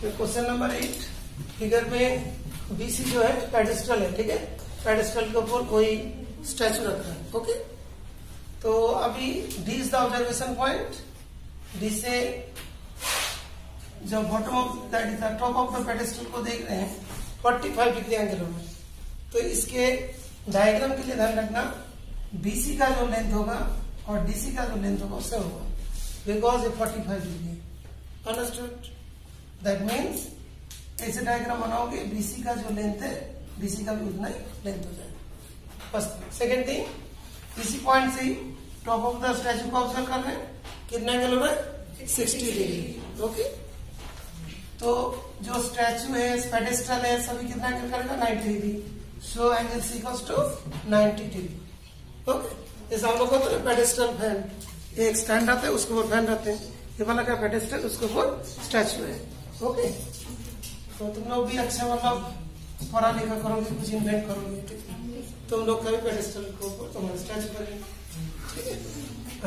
Question number eight, figure में BC जो है पेडिस्टल है, ठीक है? पेडिस्टल के ऊपर कोई स्टैचू रखा है, ओके? तो अभी D is the observation point D से जब bottom of that is the top of the pedestal को देख रहे हैं 45 डिग्री एंगल होगा तो इसके डायग्राम के लिए ध्यान रखना बीसी का जो लेंथ होगा और डीसी का जो लेंथ होगा, उससे होगा। बिकॉज़ ये 45 डिग्री अंडरस्टूड दैट मीन्स ऐसे डायग्राम बनाओगे बीसी का जो लेंथ है डीसी का भी उतना ही लेंथ हो जाएगा। बस सेकेंड थिंग इसी पॉइंट से टॉप ऑफ़ द स्टैचू को ऑब्ज़र्व कर रहे हैं। कितना एंगल हो रहा है सिक्सटी डिग्री ओके तो जो स्टैचू है पेडेस्ट्रल है, सभी कितना एंगल करेगा? 90 degree so angle C equals to 90 degree okay जैसे हम लोग होते हैं पेडेस्ट्रल फ़ैन एक स्टैंड आता है, उसके ऊपर फ़ैन रहते हैं। ये वाला क्या पेडेस्ट्रल उसके ऊपर स्टैचू है। ओके। तो तुम लोग भी अच्छा मतलब पढ़ा लिखा करोगे, कुछ इन्वेंट करोगे तुम लोग का भी पेडेस्ट्रल के ऊपर तुम्हारा स्टैचू करेंगे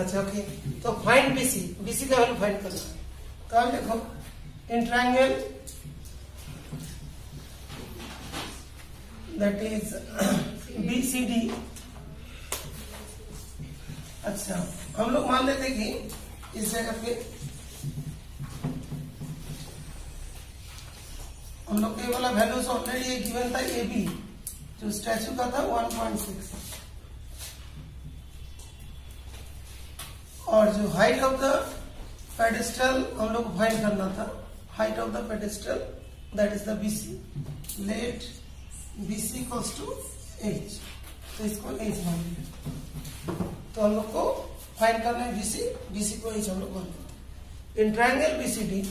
अच्छा ओके। तो फाइंड बीसी बीसी का वैल्यू फाइंड करना। तो देखो, in triangle, that is BCD अच्छा हम लोग मान लेते कि इस जगह पे हम लोग के वाला वैल्यूज़ ऑलरेडी गिवन था ए बी जो स्टैचू का था 1.6 और जो हाइट ऑफ़ द पेडिस्टल हम लोग फाइंड करना था, height of the pedestal, that is the BC. Let BC equals to H. तो इसको एच मान लिया तो हम लोग को फाइंड करना है BC BC को एच हम लोग मान लेते in triangle BCD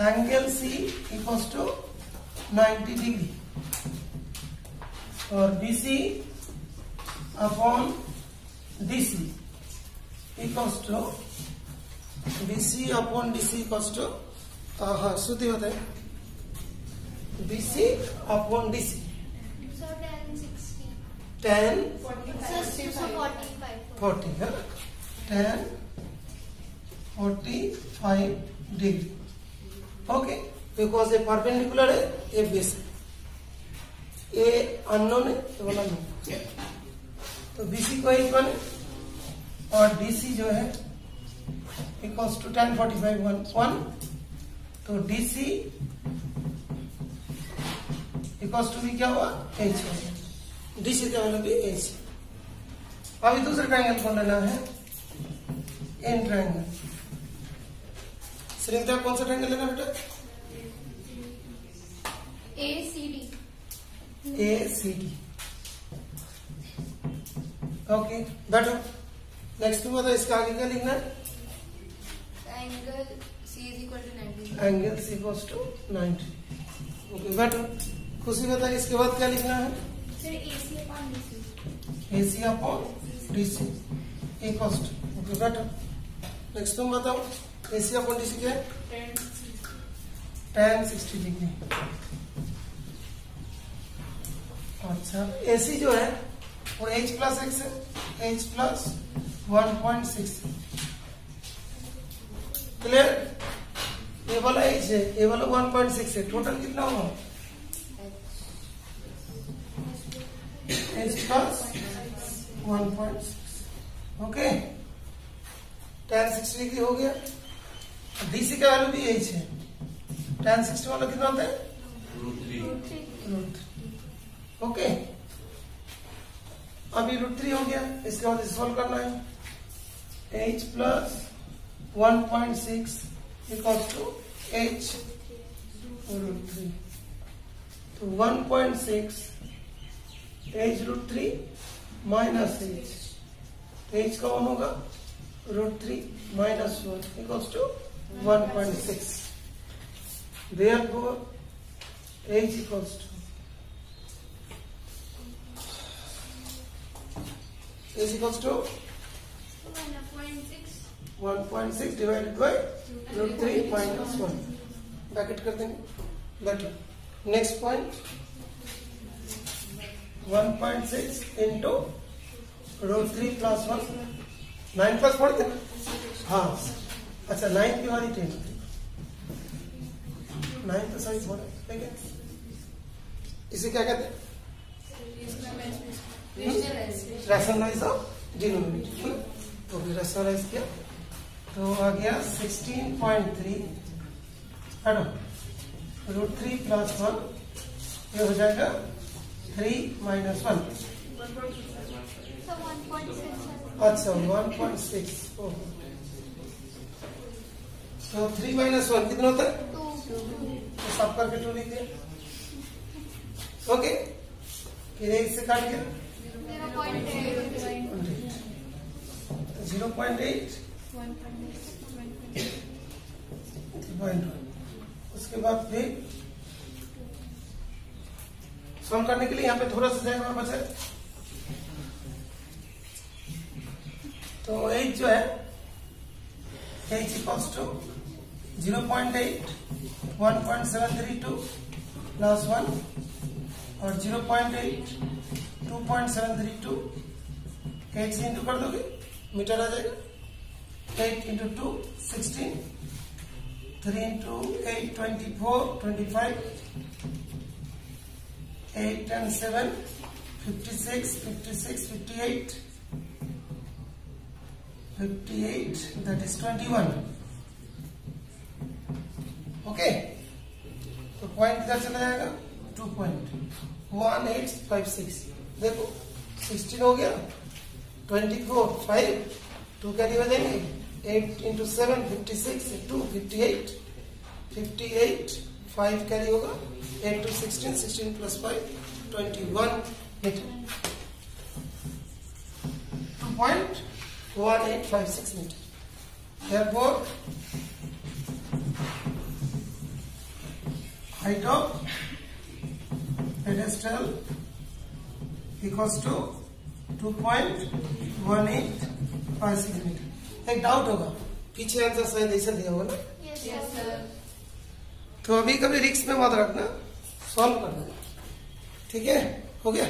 angle C equals to 90 degree और BC upon DC equals to BC upon DC equals to हाँ श्रुति होता है BC upon DC tan forty है tan forty five degree okay because a perpendicular है a base है ए unknown है तो बोला नो तो बीसी को एक बने और डीसी जो है equals to tan forty five one one तो डीसी इक्वल्स टू भी क्या हुआ? एच डीसी का मतलब भी एच अभी दूसरा ट्रायंगल कौन लेना है. एन ट्रायंगल श्रीता कौन सा ट्रायंगल लेना बेटा? A C D A C D okay बैठो। नेक्स्ट में बताओ इसका आगे क्या लिखना है? Angle C is equal to 90 angle C equals to 90 okay बैठो। खुशी बता इसके बाद क्या लिखना है? A C upon D C AC upon DC equals to okay बैठो। नेक्स्ट तुम बताओ। एसी अपॉन डीसी क्या है? टेन सिक्सटी डिग्री अच्छा एसी जो है वो एच प्लस एक्स है H plus one point six clear ये वाला एच है ये वाला वन पॉइंट सिक्स है। टोटल कितना होगा H plus one point six okay tan sixty degree हो गया। डीसी का वैल्यू भी एच है टेन सिक्सटी वाला कितना होता है? रूट ओके अभी रूट थ्री हो गया. इसके बाद सॉल्व करना है. H plus one point six equals to H root three तो one point six H root three minus H H का वन होगा? Root three minus one equals to one point six therefore, h equals to h equals to 1.6 divided by root 3 minus 1 bracket कर देंगे। That next point 1.6 into root three plus one nine plus पढ़ते ना हाँ। अच्छा nine की वाली ten nine तो size हो रहा है ठीक है? इसे क्या कहते हैं? रैशनलाइज ऑफ़ डिनोमिनेटर तो भी रैशनलाइज किया। तो आ गया 16.3 हटो रूट थ्री प्लस वन ये हो जाएगा थ्री माइनस वन अच्छा वन पॉइंट सिक्स तो थ्री माइनस वन कितना होता है? तो सब करके टू लिख दिया। ओके फिर एक से काट गया ज़ीरो पॉइंट एट पॉइंट उसके बाद फिर सम करने के लिए यहाँ पे थोड़ा सा जाएगा बचे। तो एट जो है H equals to zero point eight one point seven three two plus one और zero point eight two point seven three two eight से इंटू कर दोगे? मीटर आ जाएगा। Eight into two sixteen three into eight twenty four twenty five eight and seven fifty six fifty six fifty eight fifty eight that is twenty one okay तो point किधर चला जाएगा two point one eight five six देखो sixteen हो गया. Twenty four five two carry हो जाएँगे? Eight into seven fifty six two fifty eight fifty eight five carry होगा? Eight two sixteen sixteen plus five twenty one metre two point one eight five six metre therefore height of pedestal equals to 2.1856 centimetre एक doubt होगा। पीछे answer शायद ऐसा दिया होगा ना? Yes sir. तो अभी कभी रिक्स में मत रखना। सॉल्व कर देना ठीक है? हो गया?